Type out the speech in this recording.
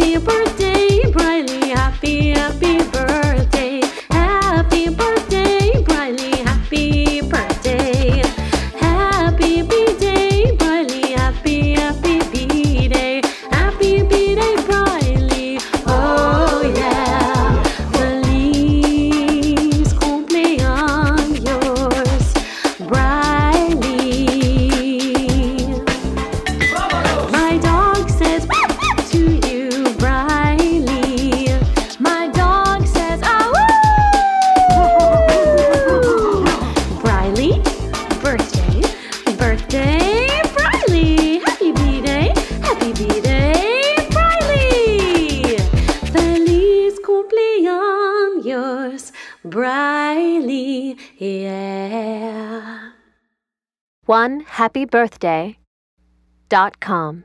Happy birthday. Ray Briley. Feliz cumpleaños, Briley, yeah. One happy birthday dot com.